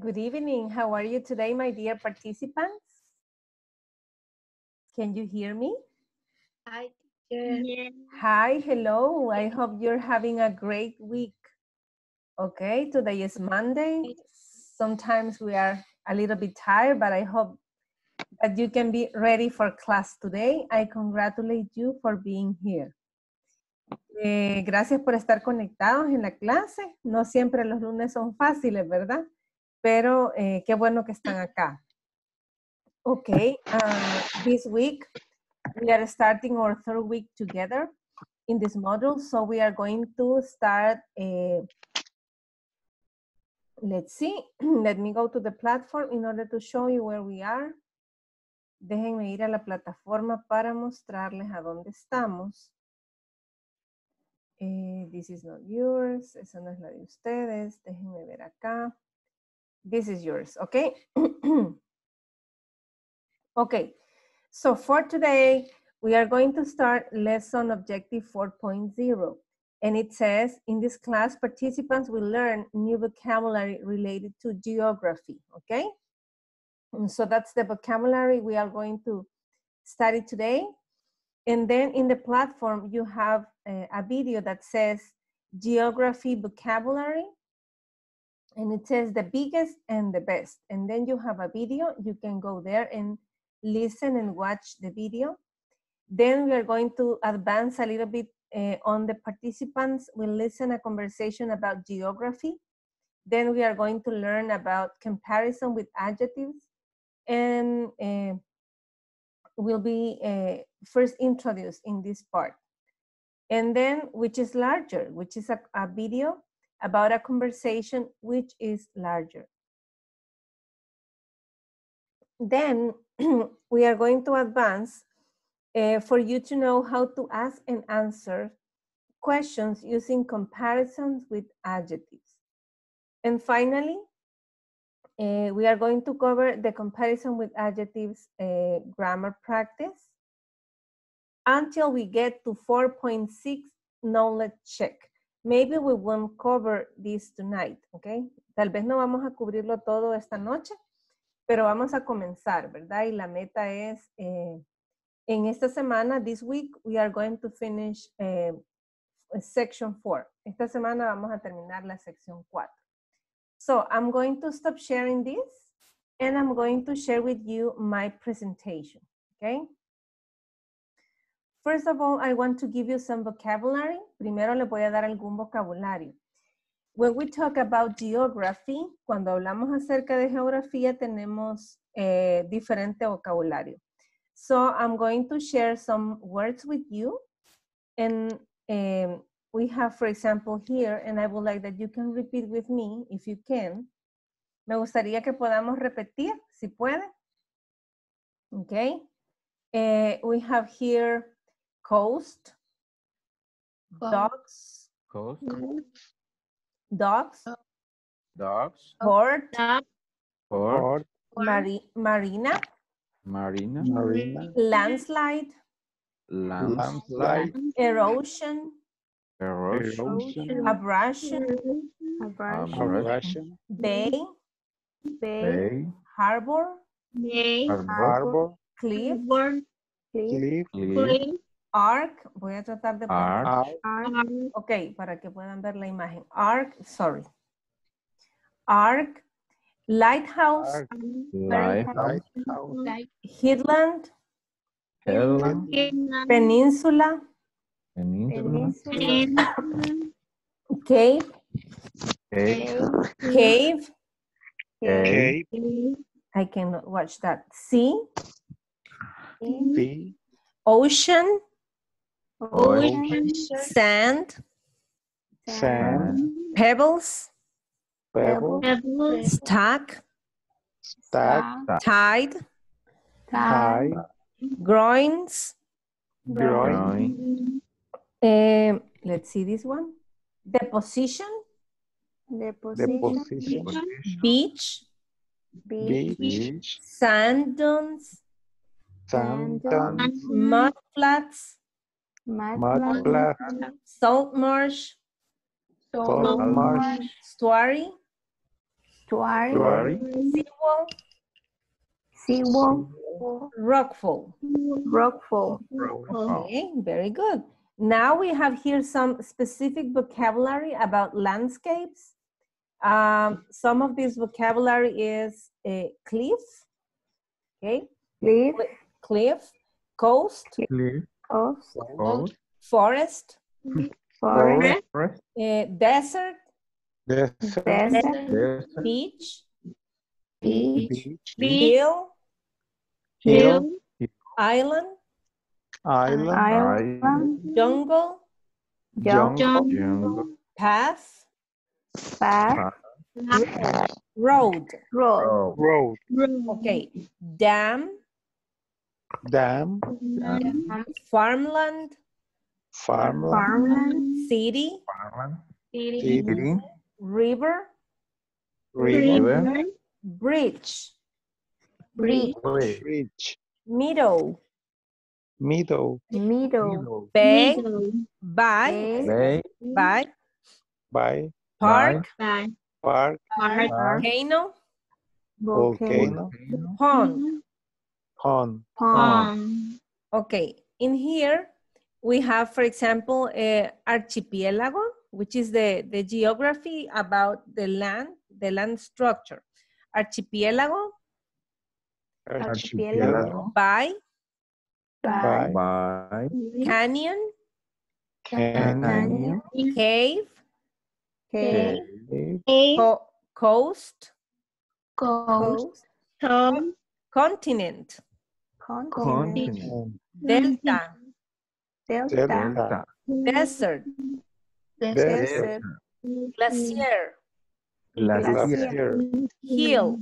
Good evening. How are you today, my dear participants? Can you hear me? Hi, teacher. Hi, hello. I hope you're having a great week. Okay, today is Monday. Sometimes we are a little bit tired, but I hope that you can be ready for class today. I congratulate you for being here. Eh, gracias por estar conectados en la clase. No siempre los lunes son fáciles, ¿verdad? Pero eh, qué bueno que están acá. Okay, uh, this week we are starting our third week together in this module. So we are going to start, uh, let's see, let me go to the platform in order to show you where we are. Déjenme ir a la plataforma para mostrarles a dónde estamos. Eh, this is not yours, esa no es la de ustedes. Déjenme ver acá. This is yours, okay? okay, so for today, we are going to start lesson objective 4.0. And it says, in this class, participants will learn new vocabulary related to geography, okay? And so that's the vocabulary we are going to study today. And then in the platform, you have a, a video that says geography vocabulary. And it says the biggest and the best. And then you have a video. You can go there and listen and watch the video. Then we are going to advance a little bit uh, on the participants. will listen a conversation about geography. Then we are going to learn about comparison with adjectives. And uh, will be uh, first introduced in this part. And then, which is larger, which is a, a video about a conversation which is larger. Then we are going to advance uh, for you to know how to ask and answer questions using comparisons with adjectives. And finally, uh, we are going to cover the comparison with adjectives uh, grammar practice until we get to 4.6 knowledge check. Maybe we won't cover this tonight, okay? Tal vez no vamos a cubrirlo todo esta noche, pero vamos a comenzar, ¿verdad? Y la meta es, eh, en esta semana, this week, we are going to finish eh, section 4. Esta semana vamos a terminar la sección 4. So I'm going to stop sharing this and I'm going to share with you my presentation, okay? First of all, I want to give you some vocabulary. Primero le voy a dar algún vocabulario. When we talk about geography, cuando hablamos acerca de geografía, tenemos eh, diferente vocabulario. So I'm going to share some words with you. And um, we have, for example, here, and I would like that you can repeat with me, if you can. Me gustaría que podamos repetir, si puede. Okay. Uh, we have here coast, dogs, Coast, mm-hmm. dogs, oh. dogs, oh. port, port, mari marina, marina, Marina, landslide, landslide, erosion, erosion, Erosion, abrasion, abrasion, bay, bay, harbor, harbor, Harbor, cliff, Cliff, cliff, arc. Voy a tratar de poner. arch, Arc, Ok, para que puedan ver la imagen. Arc, sorry. Arc, lighthouse, Arc, lighthouse, Lighthouse, headland, headland, peninsula, peninsula, cave, cave, cave. cave, I cannot watch that. Sea, Sea, ocean, ocean, sand, Sand, pebbles, Pebble, stack, Stack, tide, Tide, groins. Groin, Um, let's see this one. Deposition, Deposition, beach, Beach, beach, sand dunes, Sand Dunes, mud flats, Mud Flat, salt marsh, Salt Marsh, estuary, Tuari, Tuari, seawall, seawall, rockfall. rockfall, Okay, very good. Now we have here some specific vocabulary about landscapes. Um, some of this vocabulary is a cliff, okay, cliff, cliff, coast, cliff, coast, coast, forest, forest, forest, eh, desert, Desert, desert, desert, beach, beach, beach, hill, hill, island, island, island, jungle, jungle, jungle, path, path, road. road, road, road, Okay, dam, dam, farmland, farmland, farmland, city, farmland, city, city, river, river, river, bridge, bridge, bridge, bridge, meadow, meadow, meadow, bay, Middle. by, bay, by, by, park, Bye. park, Park. volcano, volcano, pond. Pond, pond, Okay, in here we have, for example, a archipelago, which is the, the geography about the land, the land structure. Archipelago, archipelago, by, by, by, canyon, canyon, cave, cave, cave, co- coast, Coast. coast, Tom. continent, continent, continent, delta, delta, delta, desert, desert, glacier, glacier, glacier, hill,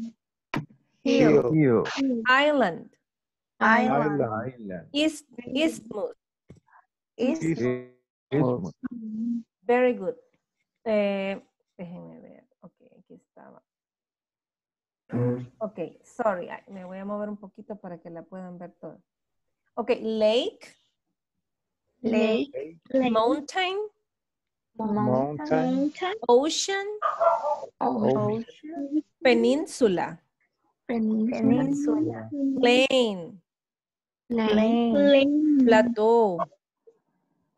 hill, hill, hill, island, island, island, East, isthmus. east, isthmus, Very good. Eh, déjenme ver. Ok, aquí estaba. Ok, sorry. ay, Me voy a mover un poquito para que la puedan ver toda. Ok, lake, lake, mountain, mountain, Mountain. ocean, ocean, peninsula, peninsula, plain, plain, Plain. plateau,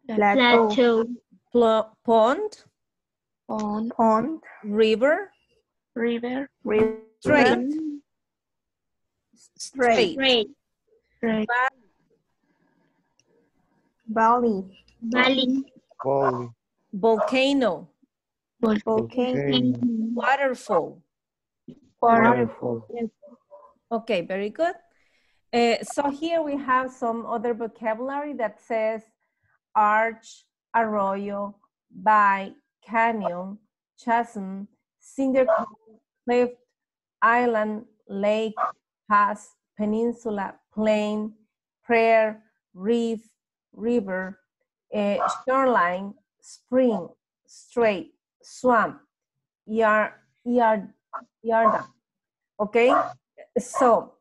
plateau, Plateau. pl- pond, pond, pond, river, river, river, strait, straight, Great. Bali. Bali. valley, volcano, volcano, waterfall. waterfall, Okay, very good. Uh, so here we have some other vocabulary that says arch, arroyo, bay, canyon, chasm, cinder cone, cliff, island, lake, pass, peninsula, plain, prayer, reef, river, uh, shoreline, spring, strait, swamp, yard, yard, yarda. Okay, so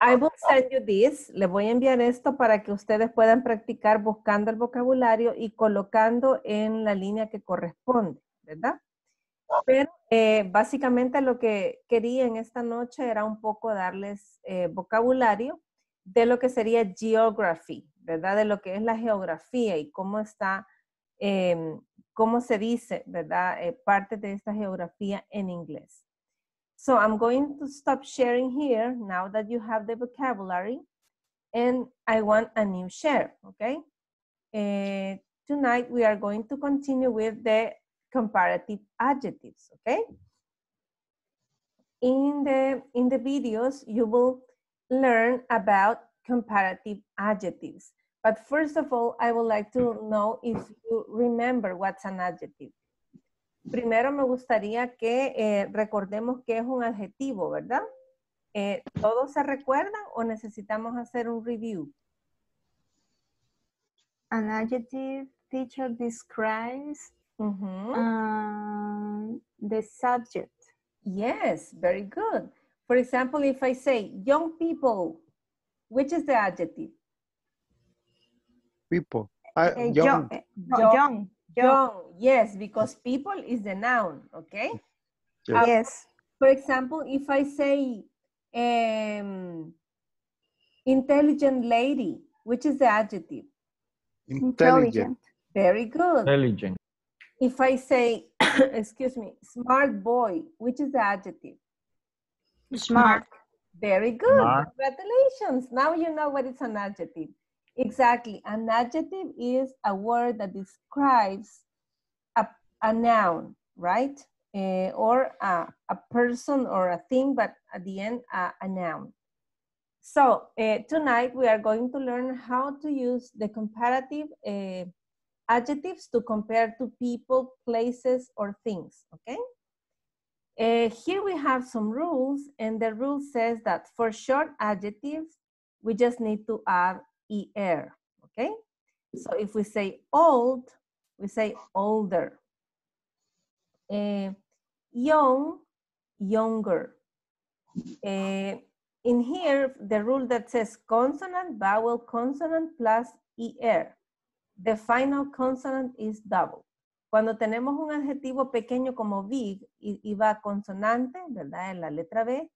I will send you this. Le voy a enviar esto para que ustedes puedan practicar buscando el vocabulario y colocando en la línea que corresponde, ¿verdad? Pero eh, básicamente lo que quería en esta noche era un poco darles eh, vocabulario de lo que sería geography, ¿verdad? De lo que es la geografía y cómo está, em, cómo se dice, ¿verdad? Eh, parte de esta geografía en inglés. So I'm going to stop sharing here now that you have the vocabulary and I want a new share, okay? Eh, tonight we are going to continue with the comparative adjectives, okay? In the, in the videos, you will learn about comparative adjectives. But first of all, I would like to know if you remember what's an adjective. Primero me gustaría que eh, recordemos que es un adjetivo, ¿verdad? Eh, ¿Todos se recuerdan o necesitamos hacer un review? An adjective teacher describes Ujú. um, the subject. Yes, very good. For example, if I say young people, which is the adjective? people, uh, Eh, young, young, eh, Young. young, young, Young, yes, because people is the noun, okay? Yes. yes, For example, if I say um, intelligent lady, which is the adjective? Intelligent. Very good. Intelligent. If I say, excuse me, smart boy, which is the adjective? Smart. Very good. Smart. Congratulations. Now you know what is an adjective. Exactly. An adjective is a word that describes a, a noun, right? Eh, or a, a person or a thing, but at the end, a, a noun. So eh, tonight we are going to learn how to use the comparative eh, adjectives to compare to people, places, or things, okay? Uh, here we have some rules, and the rule says that for short adjectives, we just need to add er, okay? So if we say old, we say older. Uh, young, younger. Uh, in here, the rule that says consonant, vowel, consonant plus er. The final consonant is double. Cuando tenemos un adjetivo pequeño como big y, va consonante, ¿verdad? En la letra B,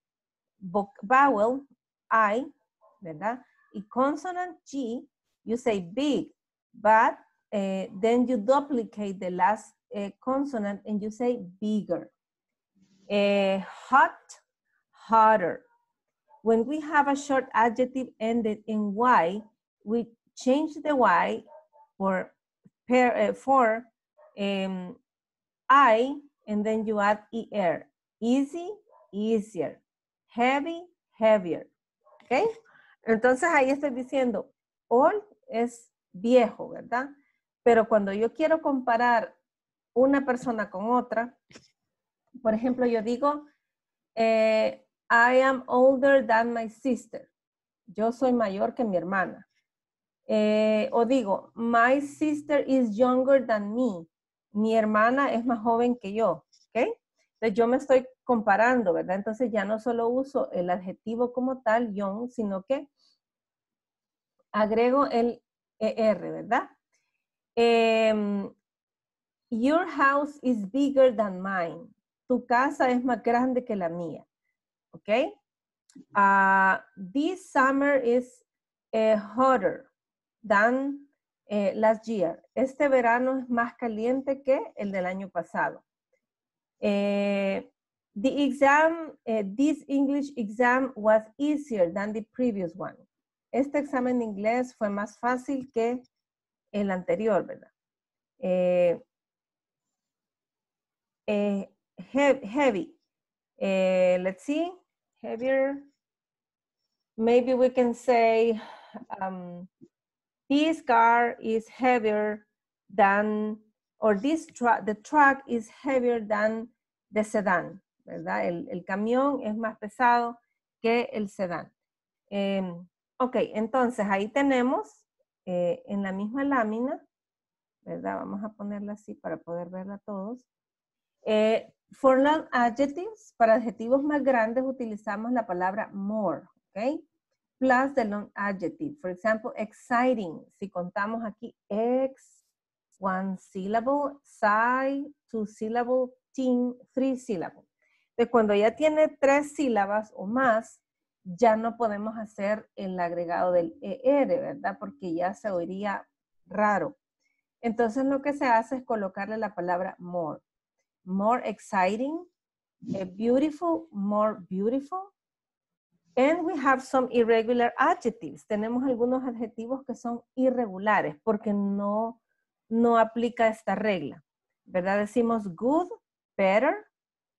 vo- vowel, I, ¿verdad? Y consonant G, you say big, but eh, then you duplicate the last eh, consonant and you say bigger. Eh, hot, hotter. When we have a short adjective ended in Y, we change the Y for, pair, eh, for I, and then you add ER. Easy, easier. Heavy, heavier. ¿Ok? Entonces ahí estoy diciendo, old es viejo, ¿verdad? Pero cuando yo quiero comparar una persona con otra, por ejemplo, yo digo, eh, I am older than my sister. Yo soy mayor que mi hermana. Eh, o digo, my sister is younger than me mi hermana es más joven que yo, ¿ok? Entonces yo me estoy comparando, ¿verdad? Entonces ya no solo uso el adjetivo como tal, young, sino que agrego el ER, ¿verdad? Em, your house is bigger than mine. Tu casa es más grande que la mía, ¿ok? Ah, this summer is eh, hotter than eh, last year. Este verano es más caliente que el del año pasado. Eh, the exam, eh, this English exam was easier than the previous one. Este examen de inglés fue más fácil que el anterior, ¿verdad? Eh, he- heavy. Let's see, heavier. Maybe we can say, um, this car is heavier than, or this truck, the truck is heavier than the sedan, ¿verdad? El, el camión es más pesado que el sedán. Em, ok, entonces ahí tenemos eh, en la misma lámina, ¿verdad? Vamos a ponerla así para poder verla todos. Eh, for long adjectives, para adjetivos más grandes utilizamos la palabra more, ¿ok? Plus the long adjective. For example, exciting. Si contamos aquí ex, one syllable, sci, two syllable, teen, three syllable. De cuando ya tiene tres sílabas o más, ya no podemos hacer el agregado del ER, ¿verdad? Porque ya se oiría raro. Entonces lo que se hace es colocarle la palabra more. More exciting, beautiful, more beautiful, And we have some irregular adjectives. Tenemos algunos adjetivos que son irregulares porque no, no aplica esta regla. ¿Verdad? Decimos good, better,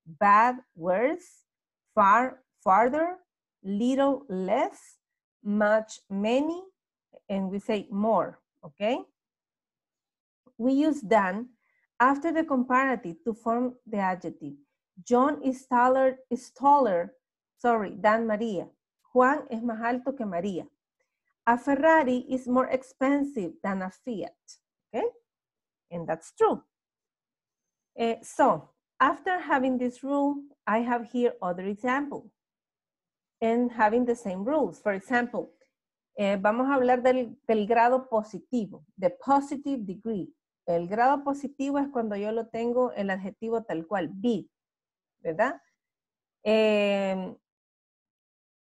bad, worse, far, farther, little, less, much, many, and we say more, okay? We use than after the comparative to form the adjective. John is taller, is taller sorry, than Maria. Juan es más alto que María. A Ferrari is more expensive than a Fiat. Okay? And that's true. Eh, so, after having this rule, I have here other example. And having the same rules. For example, eh, vamos a hablar del, del grado positivo, the positive degree. El grado positivo es cuando yo lo tengo el adjetivo tal cual, big, ¿verdad? Em,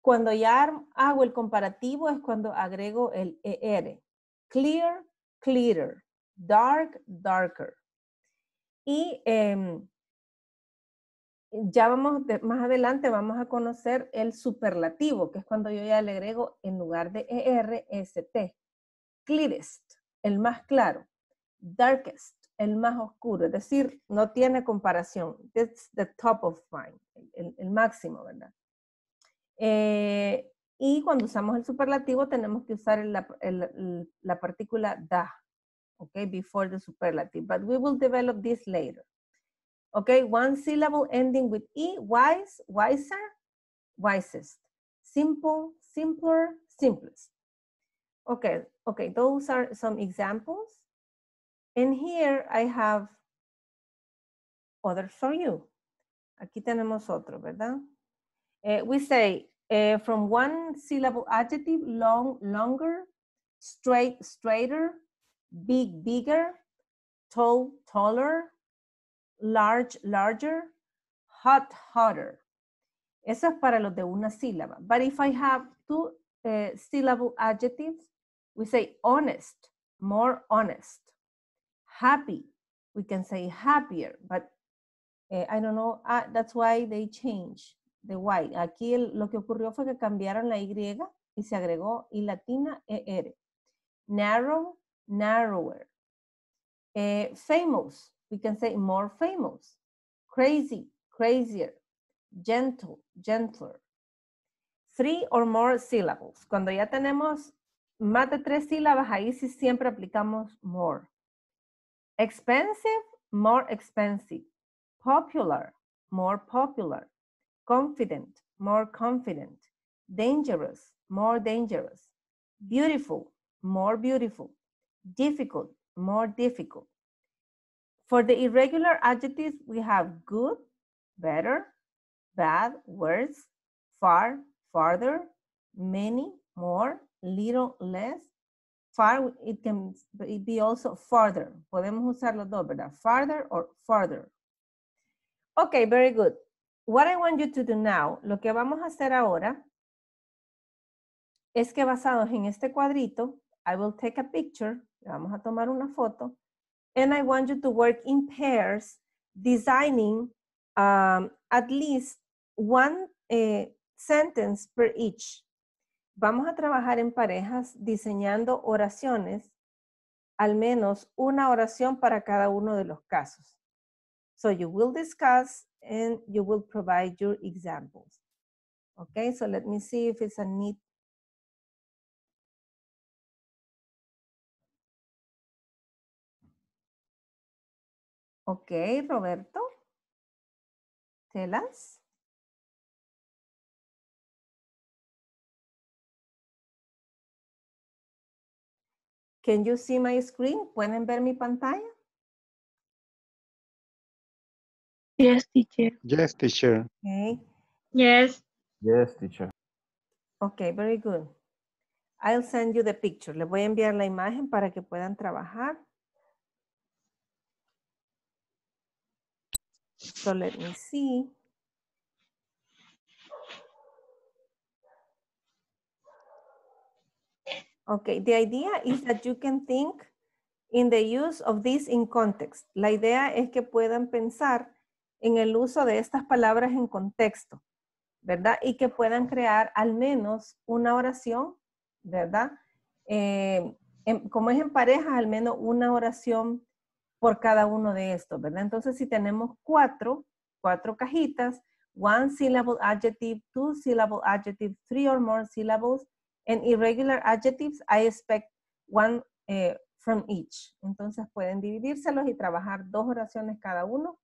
cuando ya hago el comparativo es cuando agrego el ER. Clear, clearer. Dark, darker. Y em, ya vamos, más adelante vamos a conocer el superlativo, que es cuando yo ya le agrego en lugar de ER, ST. Clearest, el más claro. Darkest, el más oscuro. Es decir, no tiene comparación. It's the top of mind, el, el máximo, ¿verdad? Eh, y cuando usamos el superlativo tenemos que usar la partícula da, okay, before the superlative. But we will develop this later. Okay, one syllable ending with E, wise, wiser, wisest. Simple, simpler, simplest. Okay, okay, those are some examples. And here I have others for you. Aquí tenemos otro, ¿verdad? Eh, we say eh, from one syllable adjective, long, longer, straight, straighter, big, bigger, tall, taller, large, larger, hot, hotter. Eso es para los de una sílaba. But if I have two eh, syllable adjectives, we say honest, more honest. Happy, we can say happier, but eh, I don't know, ah, that's why they change the Y. Aquí lo que ocurrió fue que cambiaron la Y y se agregó I latina ER. Narrow, narrower. Eh, famous, we can say more famous. Crazy, crazier. Gentle, gentler. Three or more syllables. Cuando ya tenemos más de tres sílabas, ahí sí siempre aplicamos more. Expensive, more expensive. Popular, more popular. Confident, more confident. Dangerous, more dangerous. Beautiful, more beautiful. Difficult, more difficult. For the irregular adjectives, we have good, better, bad, worse, far, farther, many, more, little, less. Far, it can be- also farther. Podemos usar los dos, ¿verdad? Farther or farther. Okay, very good. What I want you to do now, lo que vamos a hacer ahora es que basados en este cuadrito, I will take a picture, vamos a tomar una foto, and I want you to work in pairs, designing um, at least one eh, sentence per each. Vamos a trabajar en parejas diseñando oraciones, al menos una oración para cada uno de los casos. So you will discuss and you will provide your examples. Okay, so let me see if it's a neat. Okay, Roberto. Tell us. Can you see my screen? ¿Pueden ver mi pantalla? Yes, teacher. Yes, teacher. Okay. Yes. Yes, teacher. Okay, very good. I'll send you the picture. Les voy a enviar la imagen para que puedan trabajar. So let me see. Okay, the idea is that you can think in the use of this in context. La idea es que puedan pensar en el uso de estas palabras en contexto. ¿verdad? Y que puedan crear al menos una oración, ¿verdad? Eh, como es en parejas, al menos una oración por cada uno de estos, ¿verdad? Entonces, si tenemos cuatro, cuatro cajitas, one syllable adjective, two syllable adjective, three or more syllables, and irregular adjectives, I expect one eh, from each. Entonces, pueden dividírselos y trabajar dos oraciones cada uno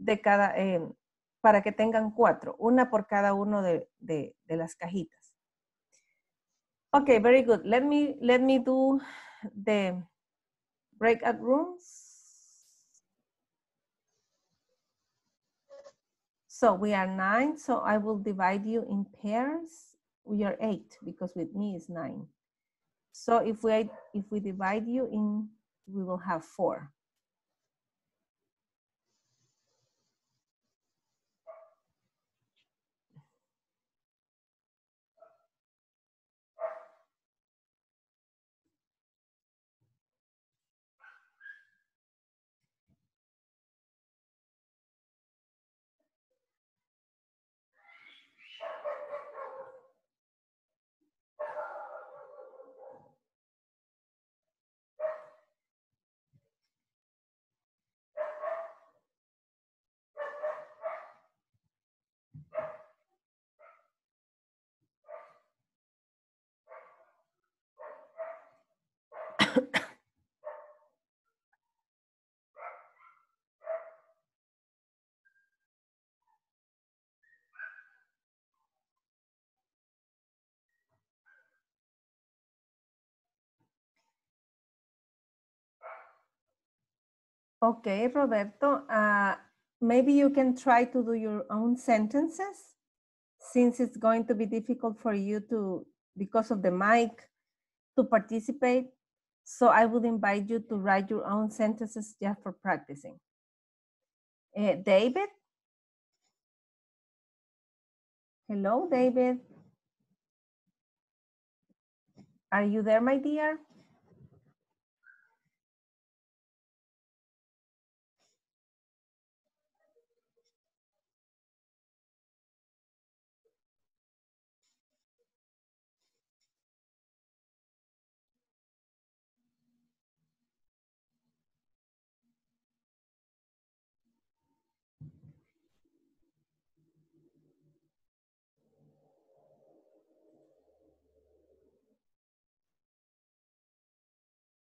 de cada, eh, para que tengan cuatro, una por cada uno de, de, de las cajitas. Okay, very good. Let me, let me do the breakout rooms. So we are nine, so I will divide you in pairs. We are eight because with me is nine. So if we, if we divide you in, we will have four. Okay, Roberto, uh, maybe you can try to do your own sentences since it's going to be difficult for you to, because of the mic, to participate. So I would invite you to write your own sentences just for practicing. Uh, David? Hello, David. Are you there, my dear?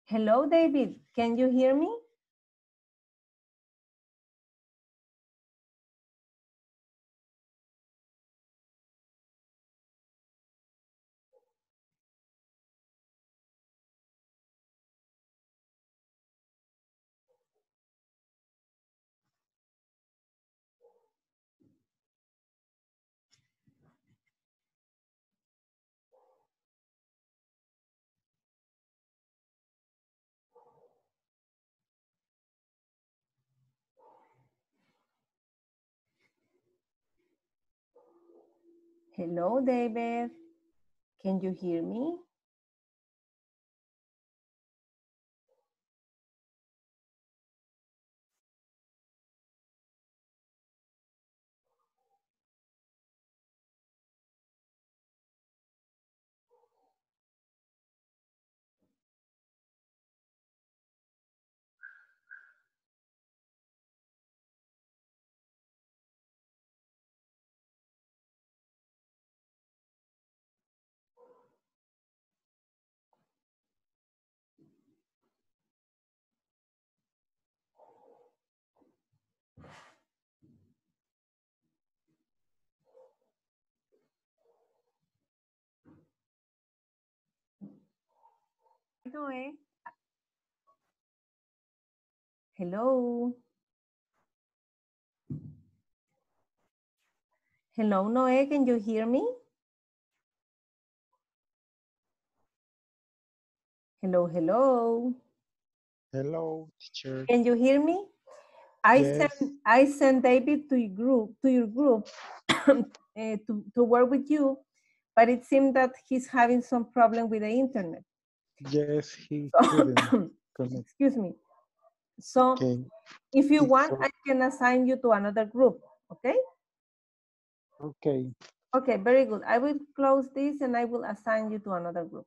Hello, David. Can you hear me? Hello, David. Can you hear me? Noé. Hello. Hello, Noé, can you hear me? Hello, hello. Hello, teacher. Can you hear me? I Yes. sent I sent David to your group to your group eh, to, to work with you, but it seemed that he's having some problem with the internet. Yes, he So- Excuse me. So Okay. if you want, so- I can assign you to another group. Okay? Okay. Okay, very good. I will close this and I will assign you to another group.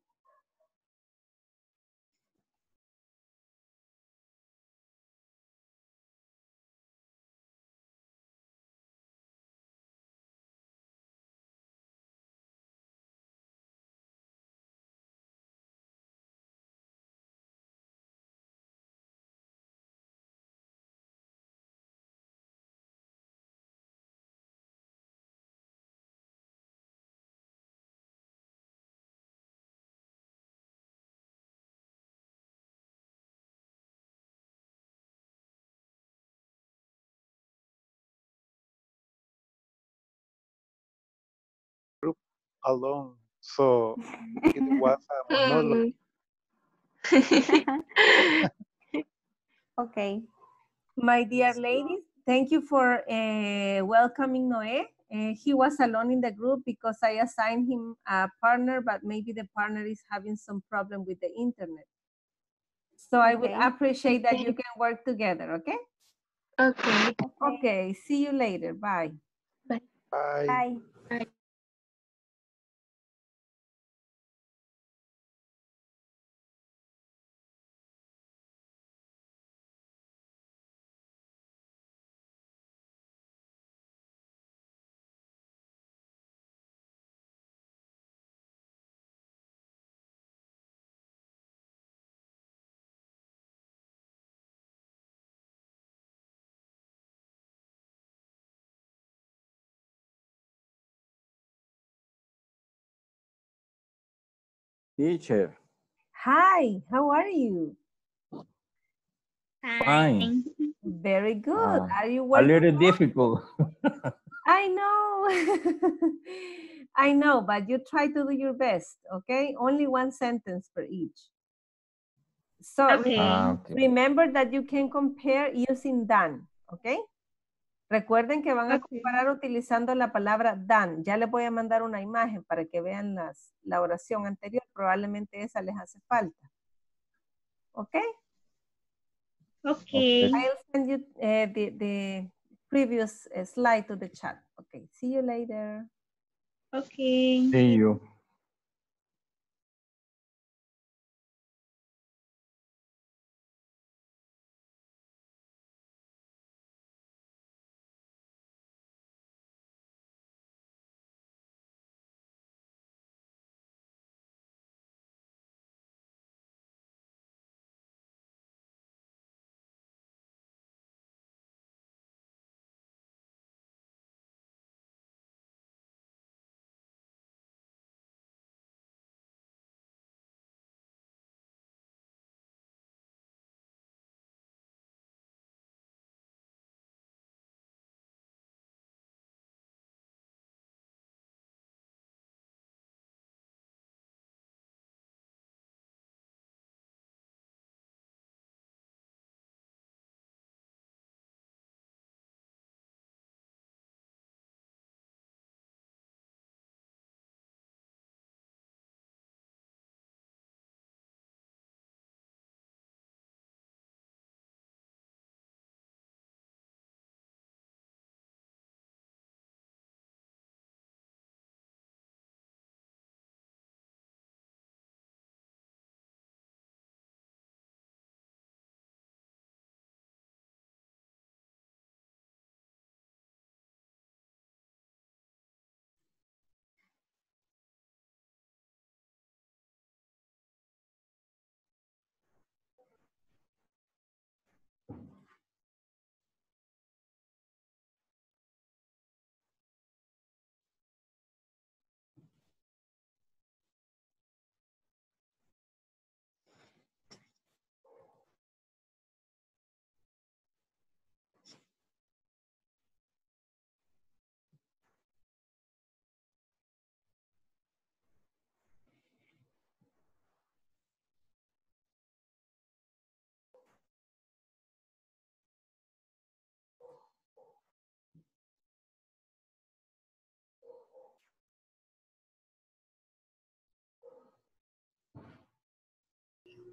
Alone. So it was a monologue. Okay. My dear ladies, thank you for uh, welcoming Noé. Uh, he was alone in the group because I assigned him a partner, but maybe the partner is having some problem with the internet. So I would appreciate that you can work together, okay? Okay. Okay, see you later. Bye. Bye. Bye. Bye. Bye. Teacher, Hi, how are you? Fine. Very good. Ah, Are you A little on- difficult. I know. I know, but you try to do your best, okay? Only one sentence per each. So Okay. Ah, okay. remember that you can compare using than, okay? Recuerden que van a Ok. comparar utilizando la palabra than. Ya les voy a mandar una imagen para que vean las, la oración anterior. Probablemente esa les hace falta. ¿Ok? Okay. I'll send you uh, the, the previous slide to the chat. Okay, see you later. Okay. See you.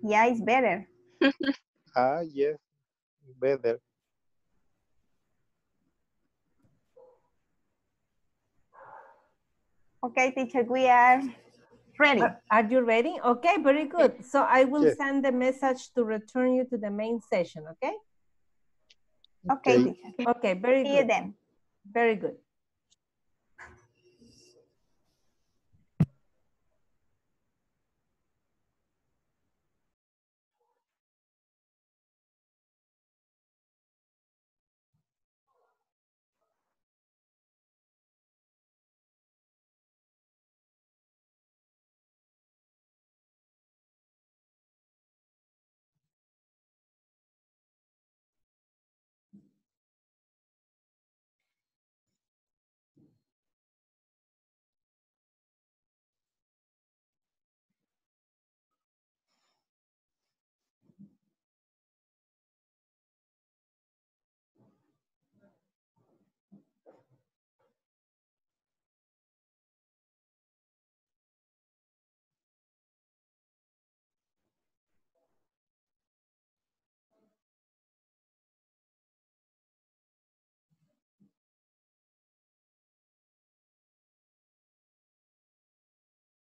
Yeah, it's better. Ah, yes, better. Okay, teacher, we are ready. Are, are you ready? Okay, very good. So I will Yes. send the message to return you to the main session, okay? Okay, okay. teacher. Okay, very See you then. Very good.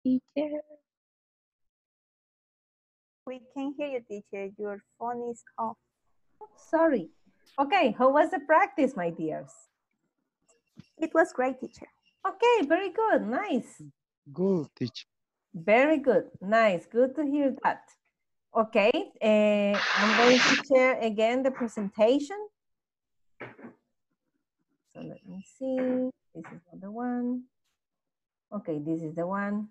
Teacher. We can hear you, teacher. Your phone is off. Sorry. Okay, how was the practice, my dears? It was great, teacher. Okay, very good. Nice. Good, teacher. Very good. Nice. Good to hear that. Okay, uh, I'm going to share again the presentation. So let me see. This is not the one. Okay, this is the one.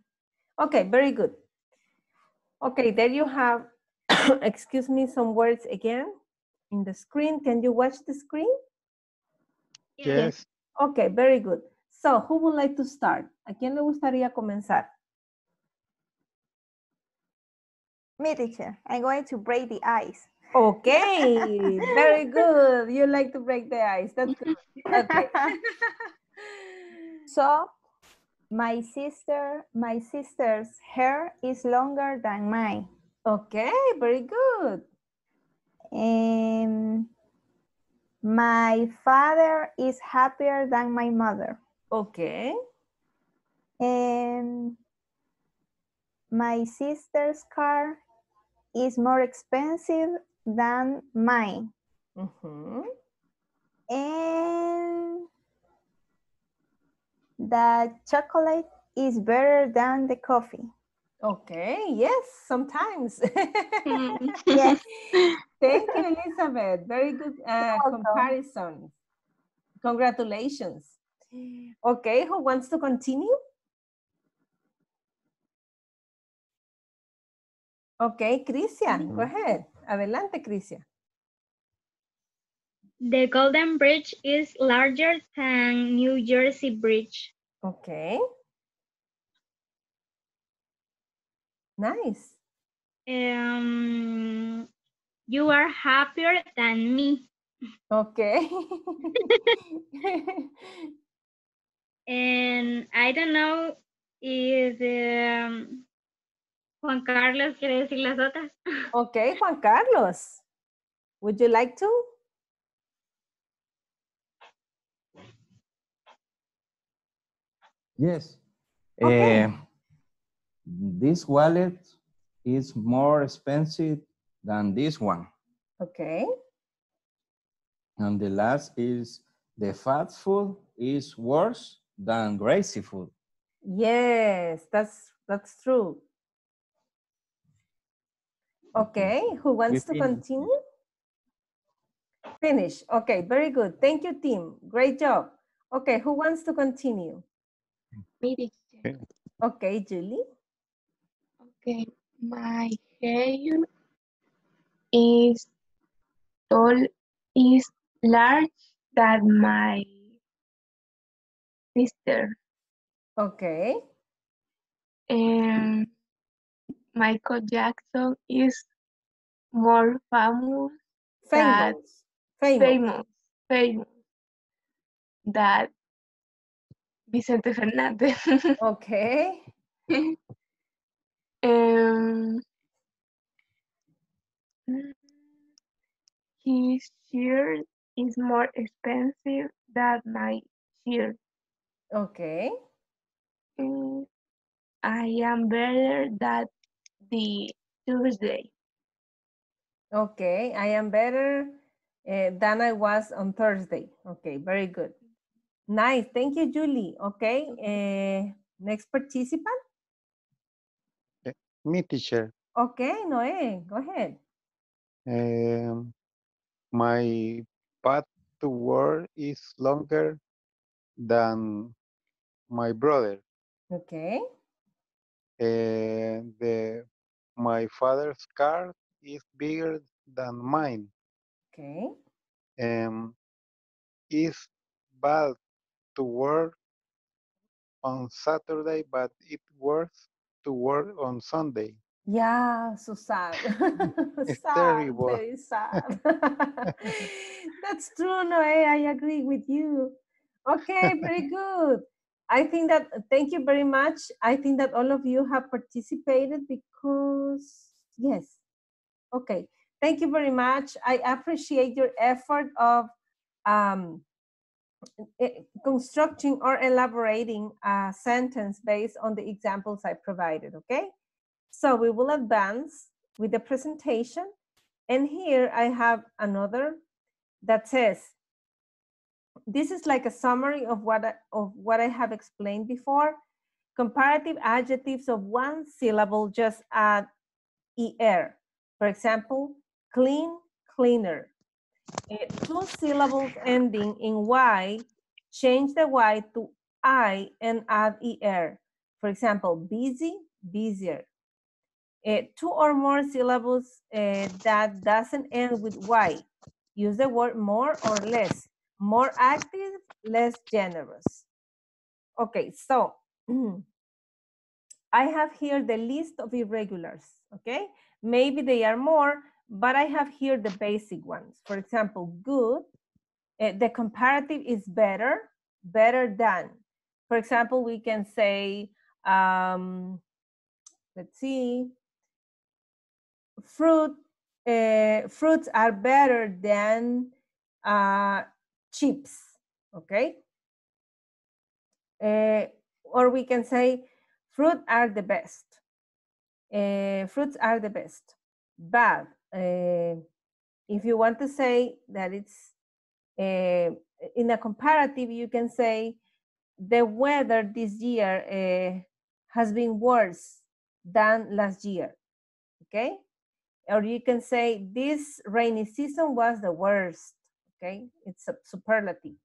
Okay, very good. Okay, there you have, excuse me, some words again. in the screen. Can you watch the screen? Yes. Okay, very good. So, who would like to start? ¿A quién le gustaría comenzar? Me, teacher. I'm going to break the ice. Okay, very good. You like to break the ice. That's good. Okay. So, my sister, my sister's hair is longer than mine. Okay, very good. And my father is happier than my mother. Okay. And my sister's car is more expensive than mine. Mhm. And the chocolate is better than the coffee. Okay, yes, sometimes. Yes. Thank you, Elizabeth. Very good uh, comparison. Congratulations. Okay, who wants to continue? Okay, Crisia, go ahead. Adelante, Crisia. The Golden Bridge is larger than New Jersey Bridge. Okay. Nice. Um, you are happier than me. Okay. And I don't know if um, Juan Carlos quiere decir las otras. okay, Juan Carlos. Would you like to? Yes. Okay. Eh, this wallet is more expensive than this one. Okay. And the last is the fast food is worse than greasy food. Yes, that's that's true. Okay, who wants to continue? Finish. Okay, very good. Thank you, team. Great job. Okay, who wants to continue? Me, teacher. Okay, Julie. Okay, my hair is tall, is large than my sister. Okay. And Michael Jackson is more famous, Famous. Famous. famous, famous than Vicente Fernandez. Okay. Um, his shirt is more expensive than my shirt. Okay. Mm, I am better than the Tuesday. Okay. I am better uh, than I was on Thursday. Okay, very good. Nice. Thank you, Julie. Okay. Uh, next participant. Me, teacher. Okay, Noé, go ahead. Um, my path to work is longer than my brother. Okay. And the, my father's car is bigger than mine. Okay. And it's bad to work on Saturday, but it works to work on Sunday. Yeah, so sad. It's sad, terrible. very sad. That's true, Noé. I agree with you. Okay, very good. I think that, thank you very much. I think that all of you have participated because, yes. Okay, thank you very much. I appreciate your effort of um, eh, constructing or elaborating a sentence based on the examples I provided, okay? So we will advance with the presentation. And here I have another that says, this is like a summary of what I, of what I have explained before. Comparative adjectives of one syllable just add er. For example, clean, cleaner. Eh, two syllables ending in y, change the y to i and add er. For example, busy, busier. Uh, two or more syllables uh, that doesn't end with y, use the word more or less. More active, less generous. Okay, so I have here the list of irregulars, okay? Maybe they are more, but I have here the basic ones. For example, good, eh, the comparative is better, better than. For example, we can say, um, let's see, fruit, uh, fruits are better than uh, chips, okay? Uh, or we can say, fruit are the best. Uh, fruits are the best. Bad. Uh, if you want to say that it's uh, in a comparative, you can say the weather this year uh, has been worse than last year. Okay? Or you can say this rainy season was the worst. Okay? It's a superlative.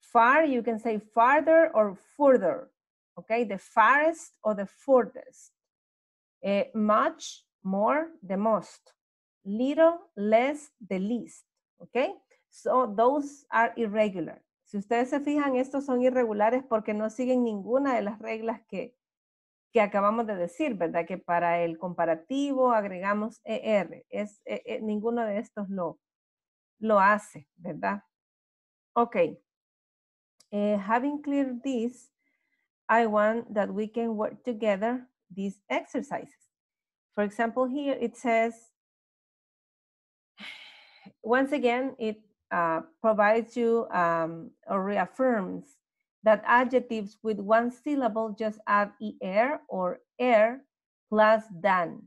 Far, you can say farther or further. Okay? The farthest or the furthest. Uh, much, more, the most. Little, less, the least. Okay? So those are irregular. Si ustedes se fijan, estos son irregulares porque no siguen ninguna de las reglas que, que acabamos de decir, ¿verdad? Que para el comparativo agregamos ER. Es, eh, ninguno de estos lo, lo hace, ¿verdad? Ok. Eh, having cleared this, I want that we can work together these exercises. For example, here it says, once again, it uh, provides you um, or reaffirms that adjectives with one syllable just add er or er plus than.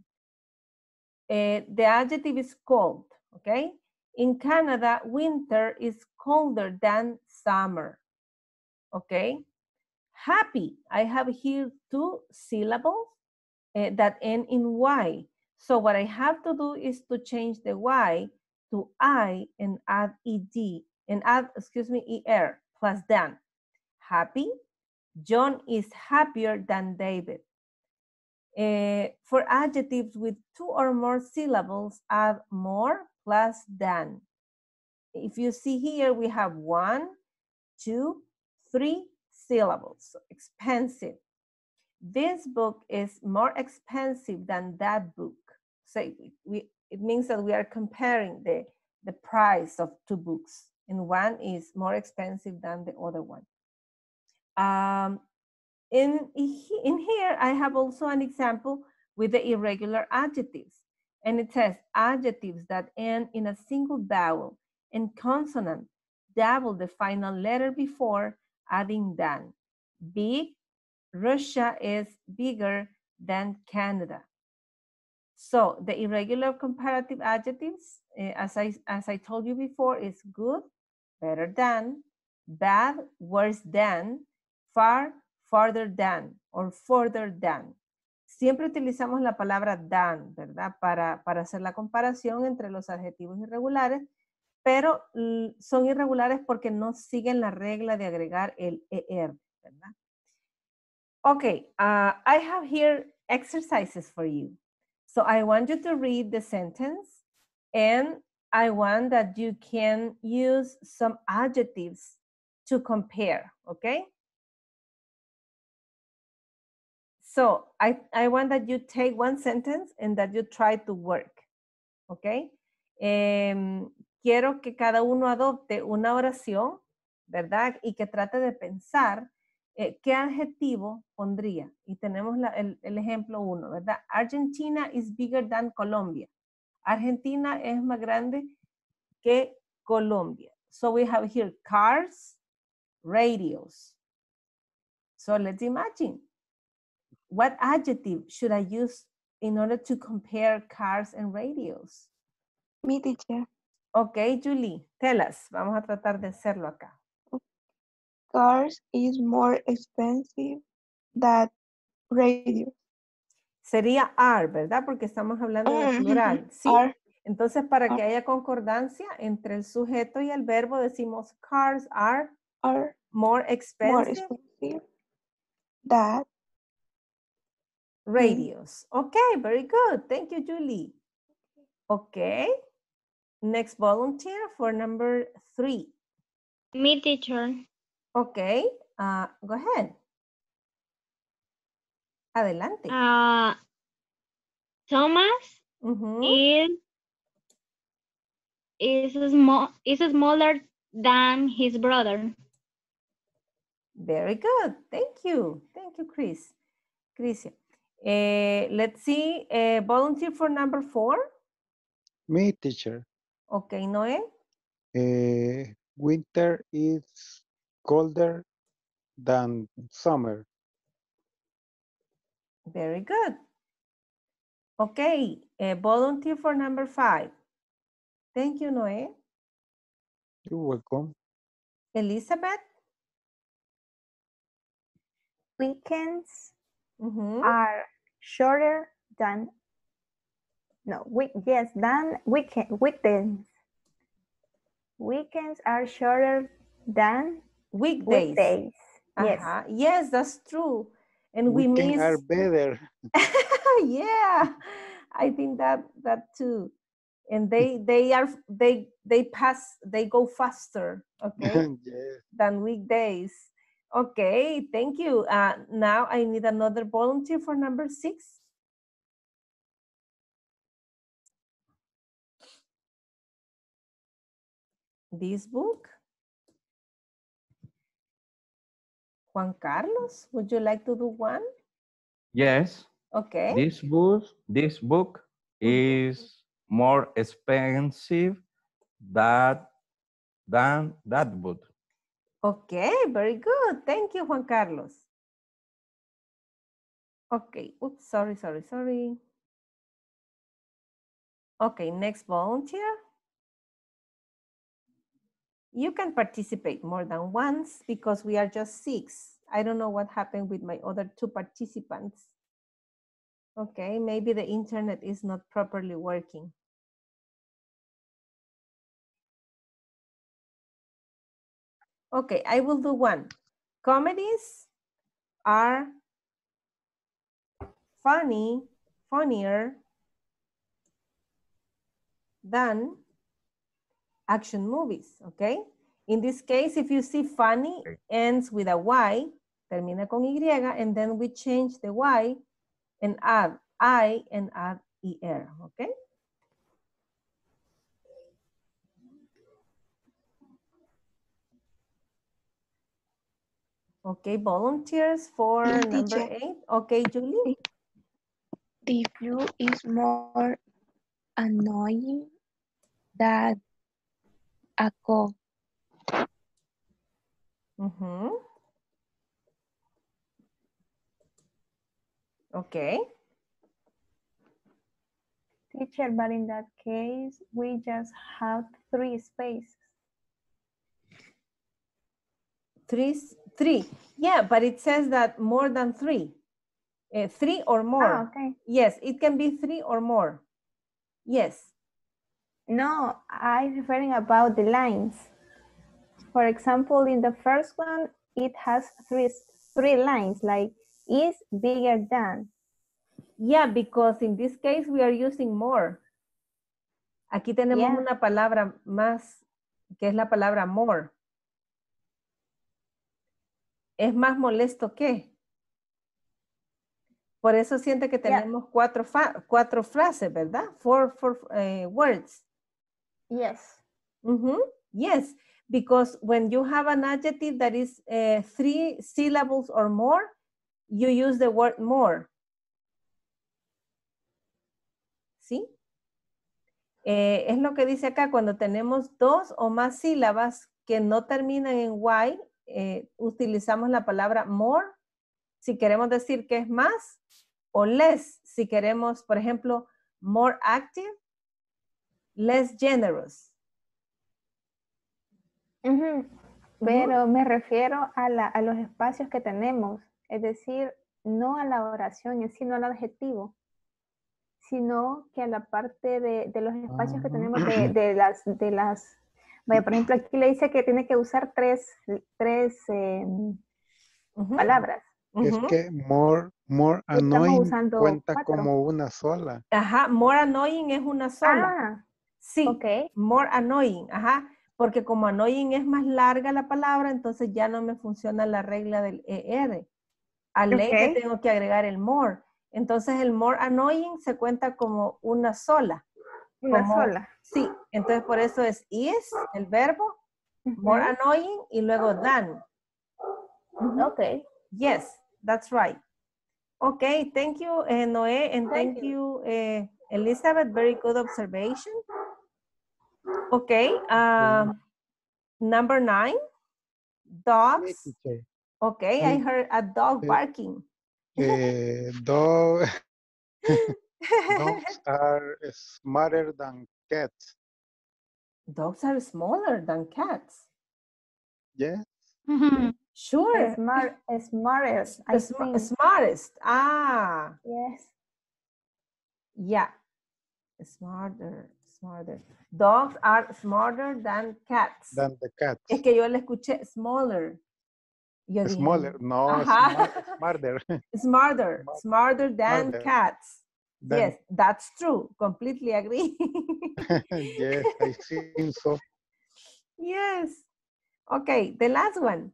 Uh, the adjective is cold, okay? In Canada, winter is colder than summer, okay? Happy, I have here two syllables uh, that end in y. So what I have to do is to change the y to I and add ed and add, excuse me, er plus than. Happy. John is happier than David. Uh, for adjectives with two or more syllables, add more plus than. If you see here, we have one, two, three syllables. Expensive. This book is more expensive than that book. So we, it means that we are comparing the, the price of two books and one is more expensive than the other one. Um, in, in here, I have also an example with the irregular adjectives. And it says adjectives that end in a single vowel and consonant double the final letter before adding than. Big, Russia is bigger than Canada. So the irregular comparative adjectives, uh, as, I, as I told you before, is good, better than, bad, worse than, far, farther than, or further than. Siempre utilizamos la palabra than, ¿verdad? Para, para hacer la comparación entre los adjetivos irregulares, pero son irregulares porque no siguen la regla de agregar el ER, ¿verdad? Okay, uh, I have here exercises for you. So I want you to read the sentence and I want that you can use some adjectives to compare, okay? So I, I want that you take one sentence and that you try to work, okay? Um, quiero que cada uno adopte una oración, ¿verdad? Y que trate de pensar eh, ¿qué adjetivo pondría? Y tenemos la, el, el, ejemplo uno, ¿verdad? Argentina is bigger than Colombia. Argentina es más grande que Colombia. So we have here cars, radios. So let's imagine. What adjective should I use in order to compare cars and radios? Mi teacher. Ok, Julie, tell us. Vamos a tratar de hacerlo acá. Cars is more expensive than radio. Sería are, ¿verdad? Porque estamos hablando de plural. Sí. Are. Entonces, para que haya concordancia entre el sujeto y el verbo, decimos cars are Are more more expensive expensive than radios. Okay, very good. Thank you, Julie. Okay. Next volunteer for number three. Me, teacher. Okay, uh, go ahead. Adelante. Uh, Thomas Ujú, is is small is smaller than his brother. Very good. Thank you. Thank you, Chris. Christian. Eh, let's see. eh, volunteer for number four. Me, teacher. Okay, Noé. Uh, winter is colder than summer. Very good. Okay, eh, volunteer for number five. Thank you, Noé. You're welcome. Elizabeth. Weekends Ujú, are shorter than no week yes than weekend weekends. Weekends are shorter than Weekdays. weekdays. Yes. Ajá, Yes, that's true. And we Weekend are better. yeah, I think that that too. And they they are they they pass they go faster. Okay. yes. than weekdays. Okay, thank you. Uh, now I need another volunteer for number six. This book. Juan Carlos, would you like to do one? Yes. Okay. This book, this book mm-hmm. is more expensive that than that book. Okay, very good. Thank you, Juan Carlos. Okay, oops, sorry, sorry, sorry. Okay, next volunteer. You can participate more than once because we are just six. I don't know what happened with my other two participants. Okay, maybe the internet is not properly working. Okay, I will do one. Comedies are funny, funnier than action movies, okay? In this case, if you see funny Okay. ends with a Y, termina con Y, and then we change the Y and add I and add ER, okay? Okay, volunteers for Yes, number eight. Okay, Julie? The view is more annoying than a cold. Mm-hmm. Okay, Teacher, but in that case, we just have three spaces. three, three. Yeah, but it says that more than three. Eh, three or more. Ah, okay. Yes, it can be three or more. Yes. No, I'm referring about the lines. For example, in the first one, it has three, three lines, like is bigger than. Yeah, because in this case we are using more. Aquí tenemos Yeah. una palabra más, que es la palabra more. Es más molesto que. Por eso siente que Yeah. tenemos cuatro frases, ¿verdad? Four, four eh, words. Yes. Yes, because when you have an adjective that is uh, three syllables or more, you use the word more. ¿Sí? Eh, es lo que dice acá, cuando tenemos dos o más sílabas que no terminan en Y, eh, utilizamos la palabra more si queremos decir que es más o less si queremos, por ejemplo, more active, less generous. Pero me refiero a, la- a los espacios que tenemos, es decir, no a la oración en sí, no al adjetivo, sino que a la parte de, de los espacios que Ah. tenemos de, de las, de las, vaya, por ejemplo, aquí le dice que tiene que usar tres, tres eh, Ujú, palabras. Es que more, more annoying usando cuenta cuatro. como una sola. Ajá, more annoying es una sola. Ah, Sí, Ok. more annoying, ajá, porque como annoying es más larga la palabra, entonces ya no me funciona la regla del ER. A ley le Ok. tengo que agregar el more. Entonces el more annoying se cuenta como una sola. Una como- sola. Sí, entonces por eso es is, el verbo, more annoying y luego than. Ok. Yes, that's right. Okay, thank you, eh, Noé, and thank, Thank you, eh, Elizabeth. Very good observation. Okay, um, number nine, dogs. Okay, I heard a dog Eh, barking. Eh, dog, dogs are smarter than cats. Dogs are smaller than cats. Yes. Sure. Smart, smartest, I Sma- think. smartest. Ah, Yes. yeah. Smarter, smarter. Dogs are smarter than cats. Than the cats. Es que yo le escuché smaller. Yo dije, Smaller. No, Ajá. smarter. Smarter, smarter than smarter cats. than- Yes, that's true. Completely agree. yes, I think so. yes. Okay, the last one.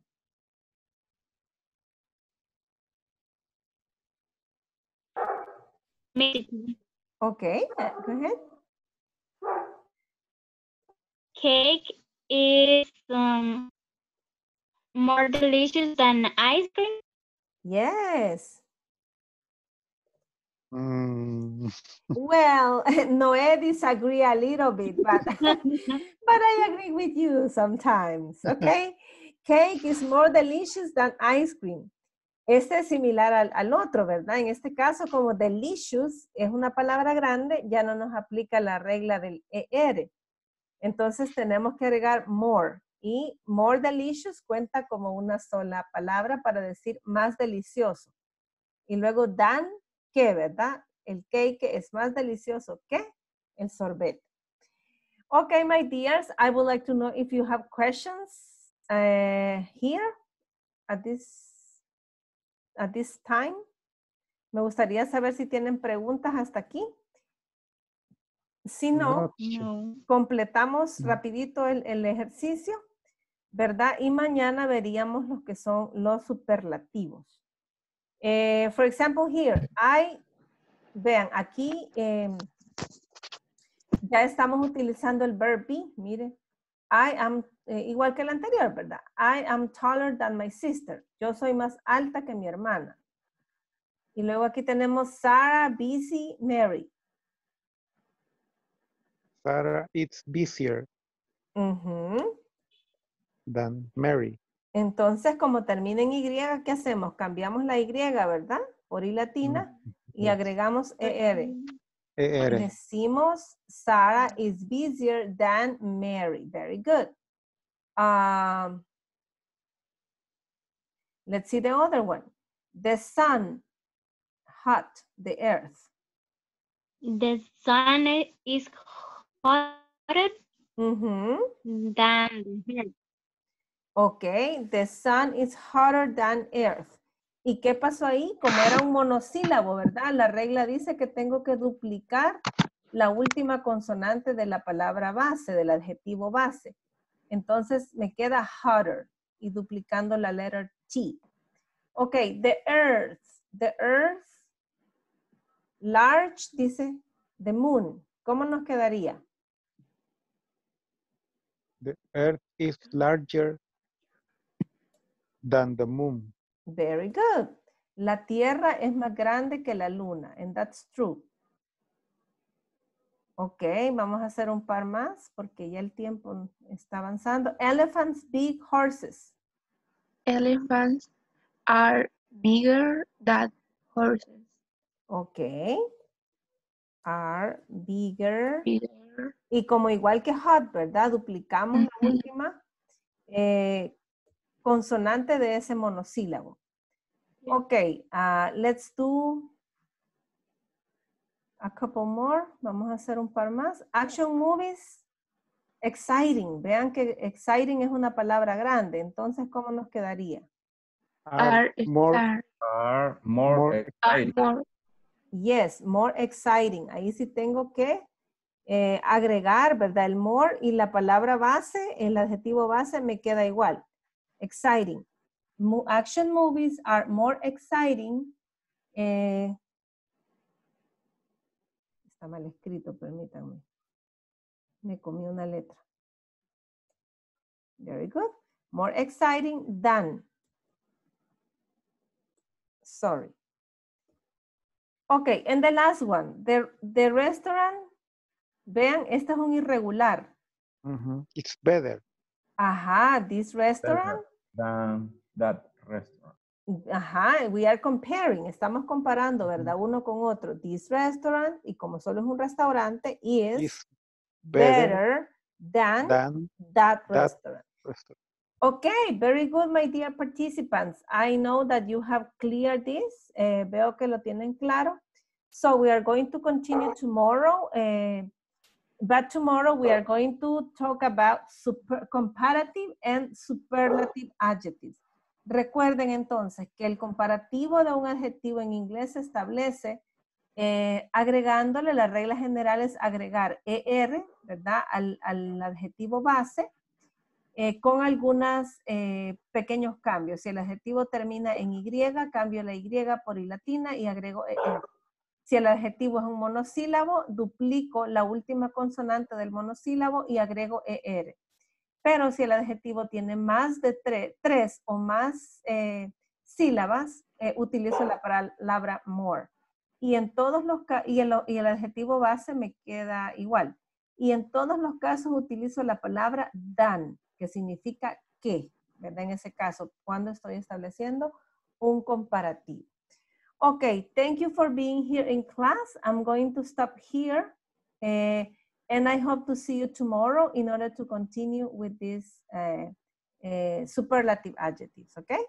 Me- Okay, uh, go ahead. Cake is um, more delicious than ice cream. Yes. Mm, Well, Noé disagree a little bit, but but I agree with you sometimes, okay? Cake is more delicious than ice cream. Este es similar al, al otro, ¿verdad? En este caso, como delicious es una palabra grande, ya no nos aplica la regla del ER. Entonces tenemos que agregar more. Y more delicious cuenta como una sola palabra para decir más delicioso. Y luego than, ¿qué, verdad? El cake es más delicioso que el sorbete. Okay, my dears, I would like to know if you have questions uh, here at this, at this time. Me gustaría saber si tienen preguntas hasta aquí. Si no, no, teacher. No. completamos Mm. rapidito el, el ejercicio, ¿verdad? Y mañana veríamos lo que son los superlativos. Eh, for example, here, I, vean, aquí em, ya estamos utilizando el verb be, mire. I am, eh, igual que el anterior, ¿verdad? I am taller than my sister. Yo soy más alta que mi hermana. Y luego aquí tenemos Sarah, busy, Mary. Sarah, it's busier than Mary. Entonces, como termina en Y, ¿qué hacemos? Cambiamos la Y, ¿verdad? Por I latina y yes. agregamos ER. ER. Decimos, Sarah is busier than Mary. Very good. Um, let's see the other one. The sun, hot, the earth. The sun is hotter Ujú. than the earth. Ok, the sun is hotter than earth. ¿Y qué pasó ahí? Como era un monosílabo, ¿verdad? La regla dice que tengo que duplicar la última consonante de la palabra base, del adjetivo base. Entonces me queda hotter y duplicando la letra T. Ok, the earth. The earth. Large dice the moon. ¿Cómo nos quedaría? The earth is larger than the moon. Very good. La Tierra es más grande que la Luna, and that's true. Ok, vamos a hacer un par más porque ya el tiempo está avanzando. Elephants, big horses. Elephants are bigger than horses. Ok. Are bigger. Bigger. Y como igual que hot, ¿verdad? Duplicamos la última eh, consonante de ese monosílabo. Ok, ah, let's do a couple more. Vamos a hacer un par más. Action movies. Exciting. Vean que exciting es una palabra grande. Entonces, ¿cómo nos quedaría? Are more are, Are more, More- are exciting. more Yes, more exciting. Ahí sí tengo que eh, agregar, ¿verdad? El more y la palabra base, el adjetivo base me queda igual. Exciting. Action movies are more exciting. eh, está mal escrito, permítanme. Me comí una letra. Very good. More exciting than. Sorry. Okay, and the last one, the, the restaurant. Vean, este es un irregular. It's better. Ajá, this restaurant. Than that restaurant. Ajá, we are comparing, estamos comparando. ¿verdad? Uno con otro. This restaurant, y como solo es un restaurante, is better better than than that that restaurant. restaurant. Okay, very good, my dear participants. I know that you have cleared this. Eh, veo que lo tienen claro. So we are going to continue tomorrow. eh, but tomorrow we are going to talk about super, comparative and superlative adjectives. Recuerden entonces que el comparativo de un adjetivo en inglés se establece eh, agregándole las reglas generales, agregar ER, ¿verdad? Al, al adjetivo base eh, con algunos pequeños cambios. Si el adjetivo termina en Y, cambio la Y por I latina y agrego ER. Si el adjetivo es un monosílabo, duplico la última consonante del monosílabo y agrego ER. Pero si el adjetivo tiene más de tre- tres o más eh, sílabas, eh, utilizo la palabra more. Y en todos los y el, y el adjetivo base me queda igual. Y en todos los casos utilizo la palabra than, que significa que, ¿verdad? En ese caso, cuando estoy estableciendo un comparativo. Okay, thank you for being here in class. I'm going to stop here. eh, and I hope to see you tomorrow in order to continue with these uh, uh, superlative adjectives, okay?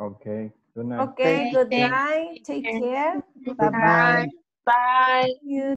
Okay. Good night. Okay, good night. Take care. Good Bye-bye. night. Bye. You